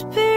Spirit,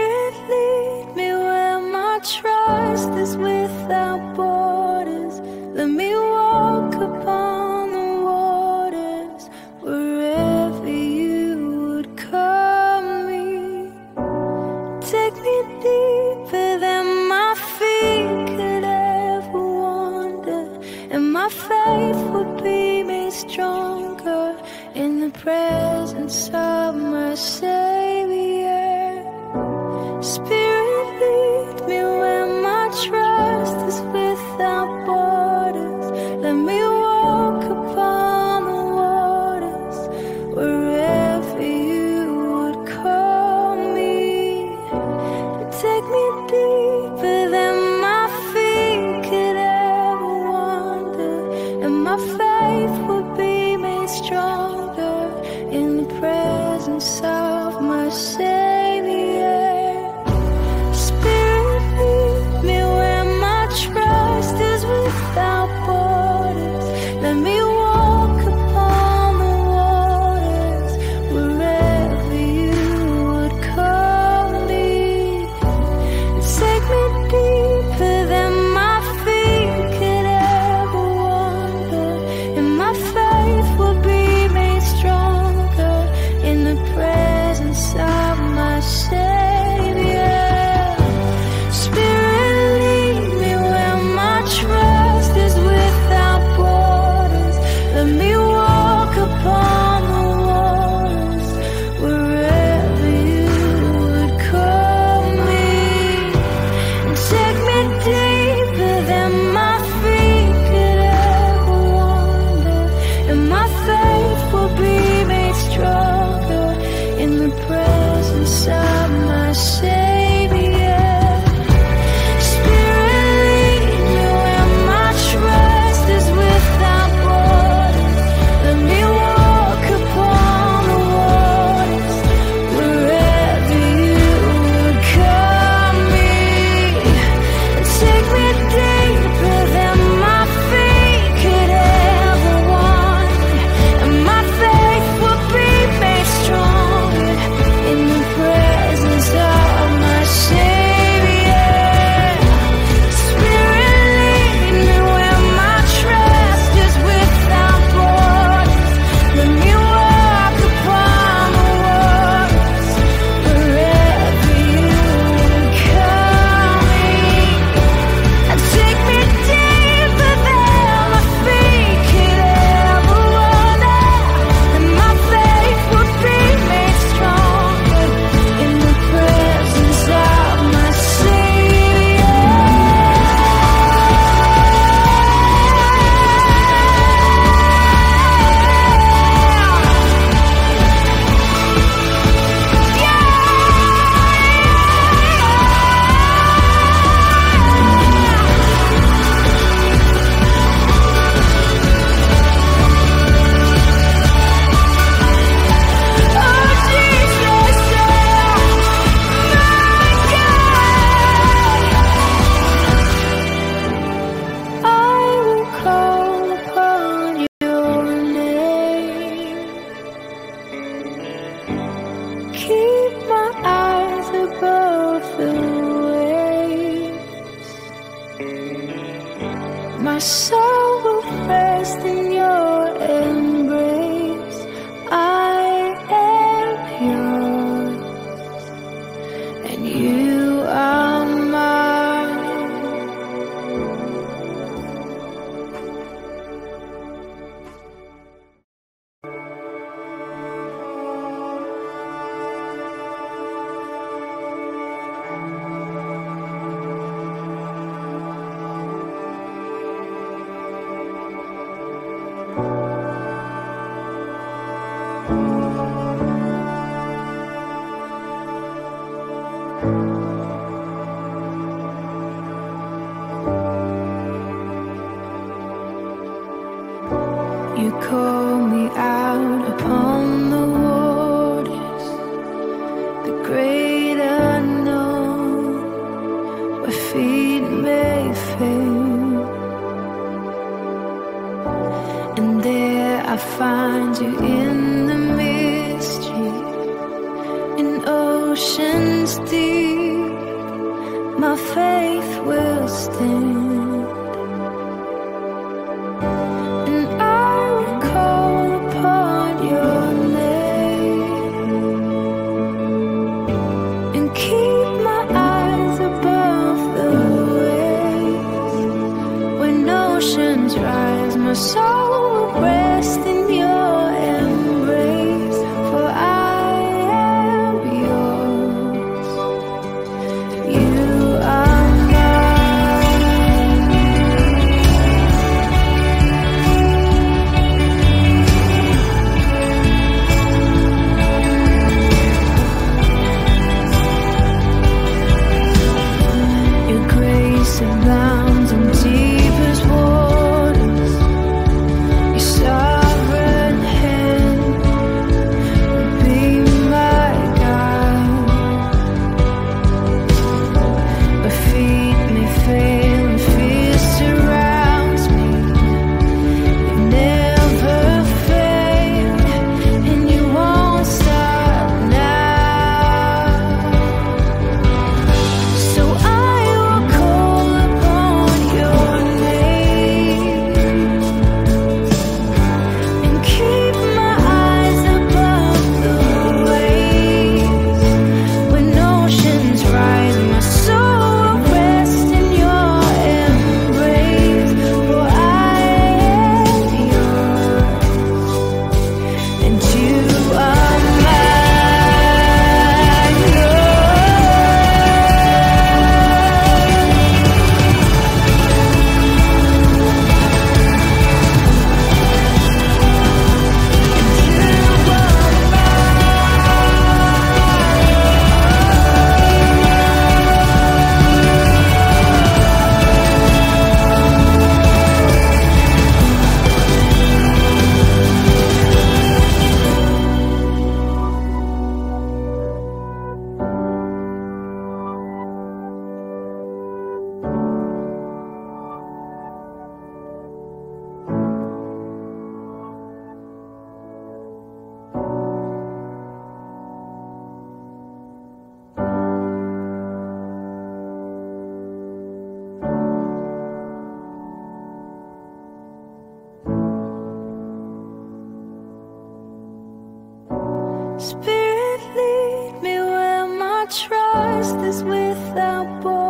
trust is without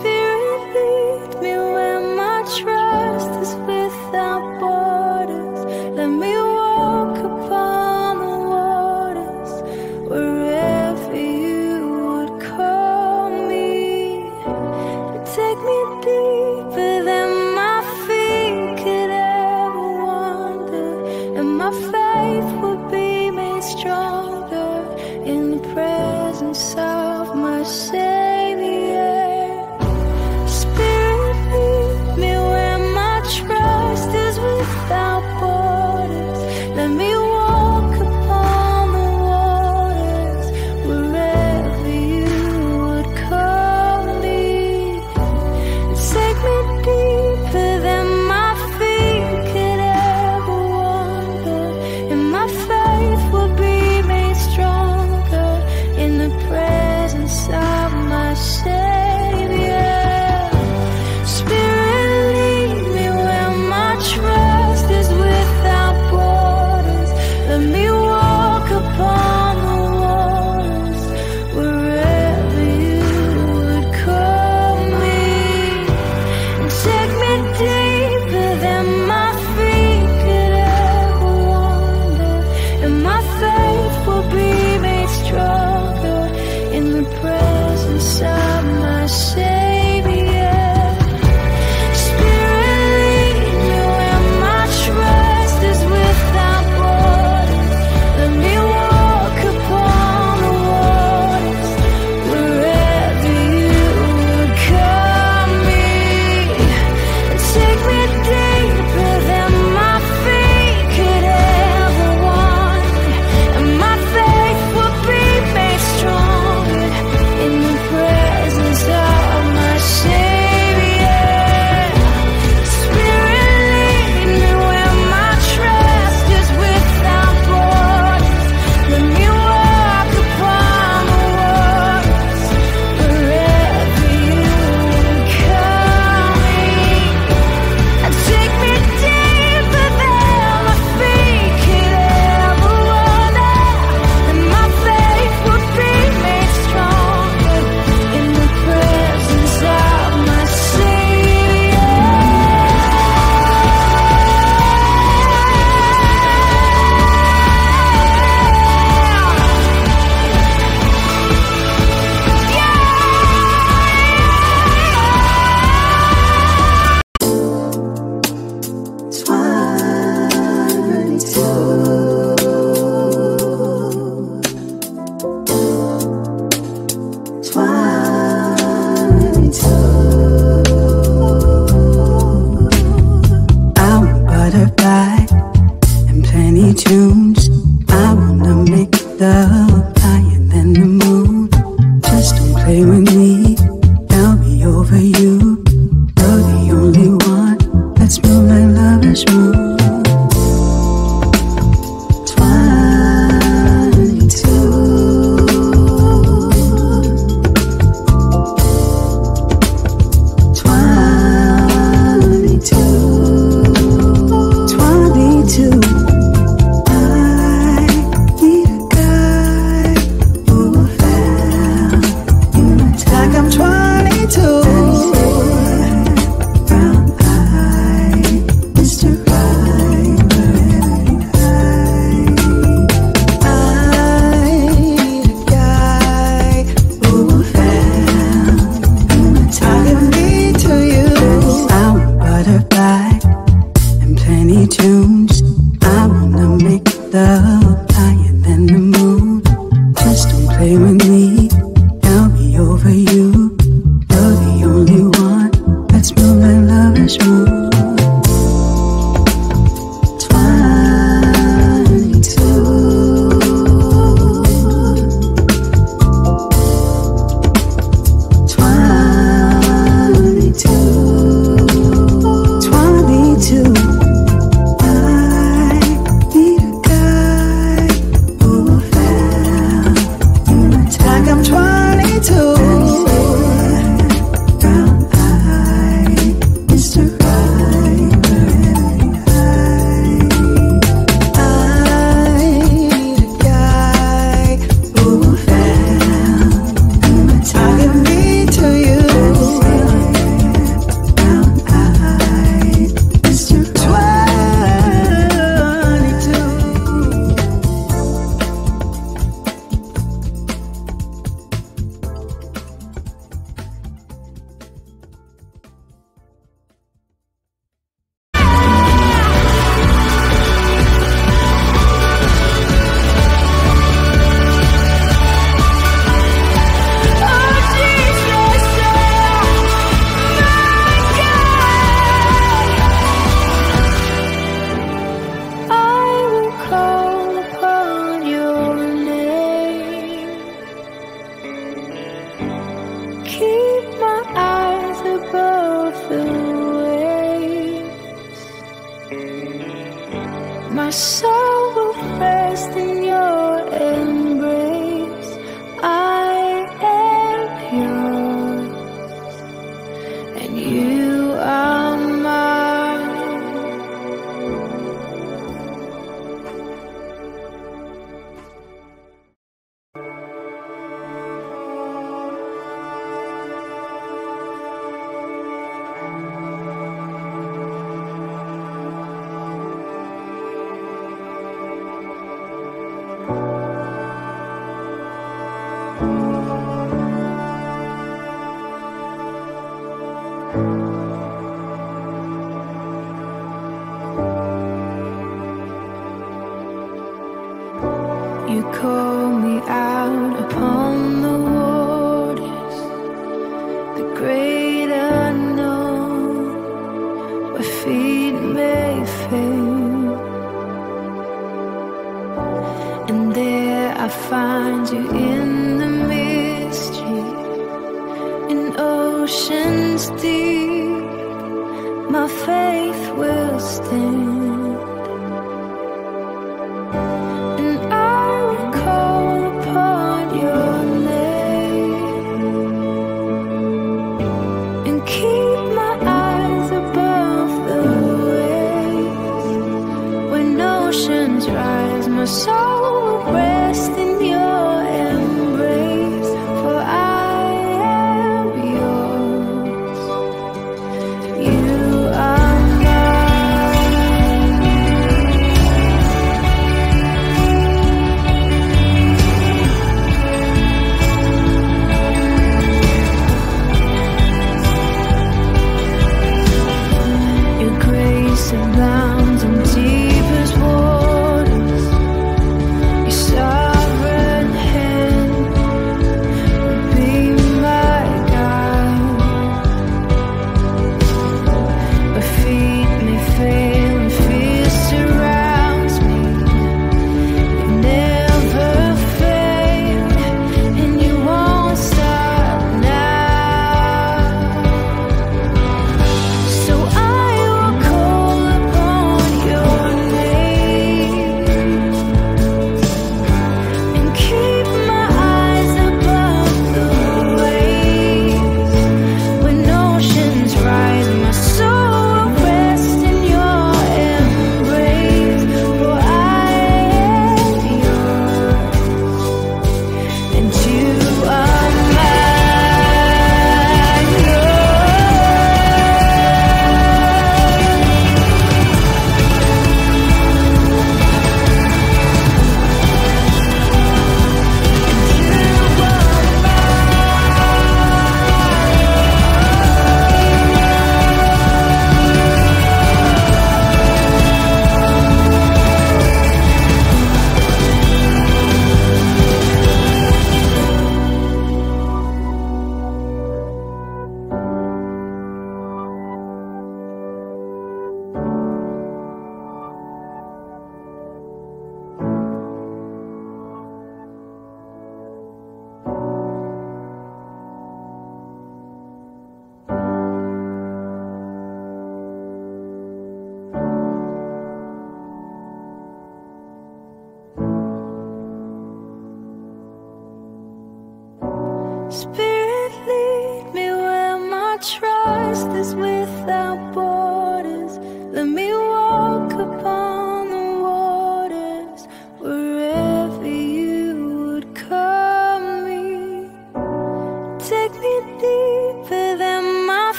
Spirit, lead me where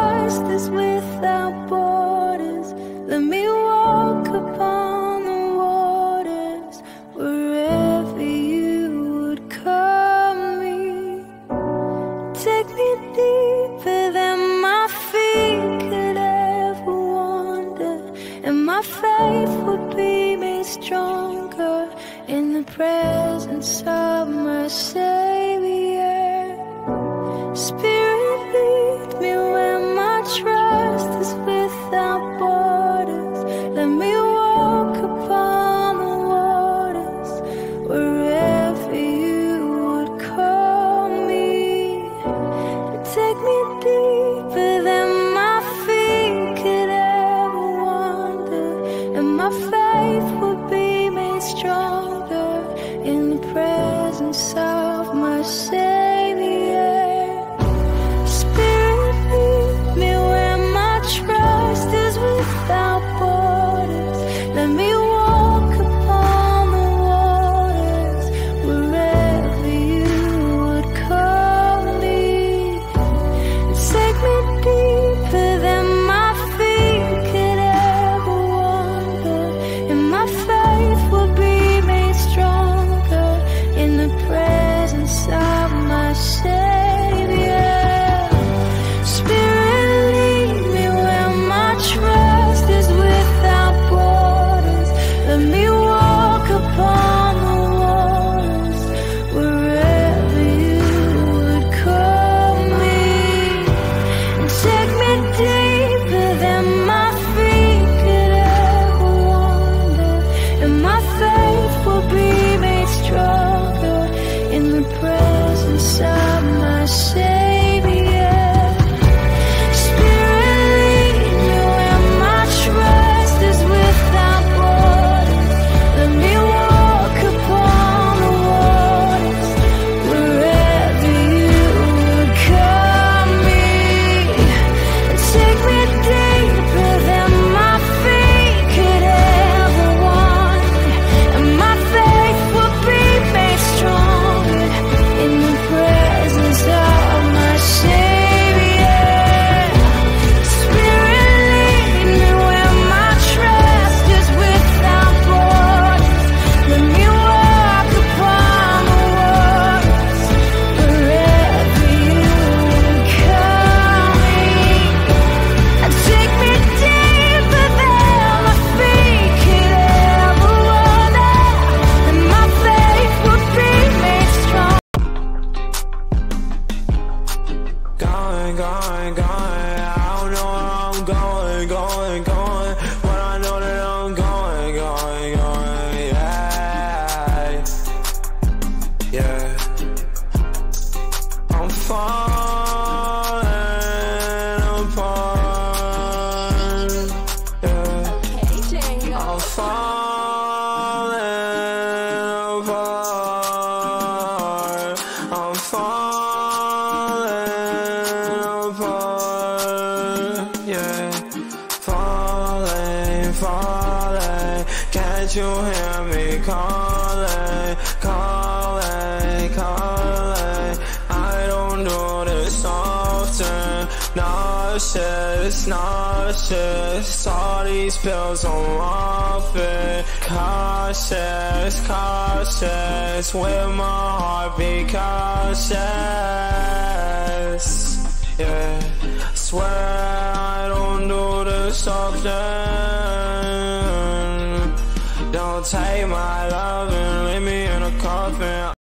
my trust is without Don't take my love and leave me in a coffin.